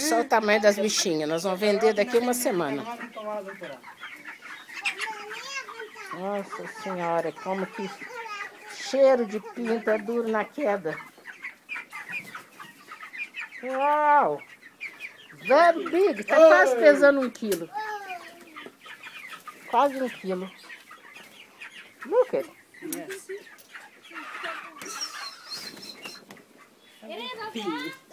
só o tamanho das bichinhas. Nós vamos vender daqui uma semana. Nossa senhora, como que cheiro de pinta é duro na queda. Uau! Very big, tá quase pesando um quilo. Quase um quilo. Look at. Yes.